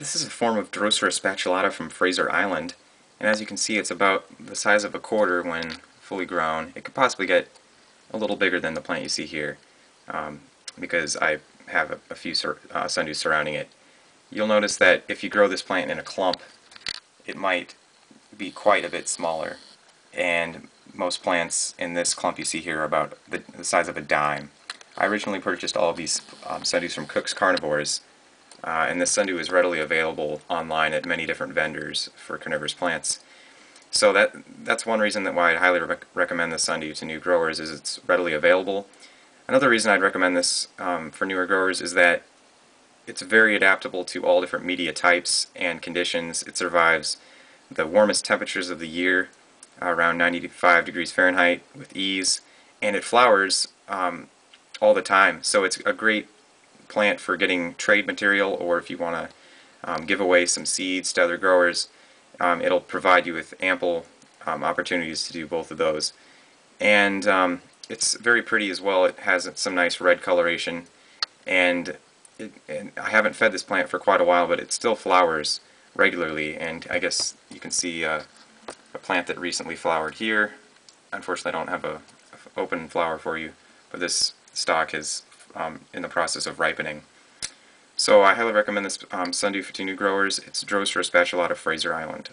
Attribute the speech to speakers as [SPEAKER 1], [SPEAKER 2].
[SPEAKER 1] This is a form of Drosera spatulata from Fraser Island, and as you can see it's about the size of a quarter when fully grown. It could possibly get a little bigger than the plant you see here um, because I have a, a few sur uh, sundews surrounding it. You'll notice that if you grow this plant in a clump, it might be quite a bit smaller, and most plants in this clump you see here are about the, the size of a dime. I originally purchased all of these um, sundews from Cook's Carnivores, uh, and this sundew is readily available online at many different vendors for carnivorous plants. So that that's one reason that why I'd highly re recommend this sundew to new growers is it's readily available. Another reason I'd recommend this um, for newer growers is that it's very adaptable to all different media types and conditions. It survives the warmest temperatures of the year, uh, around 95 degrees Fahrenheit with ease, and it flowers um, all the time. So it's a great plant for getting trade material or if you want to um, give away some seeds to other growers, um, it'll provide you with ample um, opportunities to do both of those. And um, it's very pretty as well. It has some nice red coloration and, it, and I haven't fed this plant for quite a while but it still flowers regularly and I guess you can see uh, a plant that recently flowered here. Unfortunately I don't have a, a open flower for you but this stock is um, in the process of ripening. So I highly recommend this um, sundew for new growers. It's Drosera spatulata Fraser Island.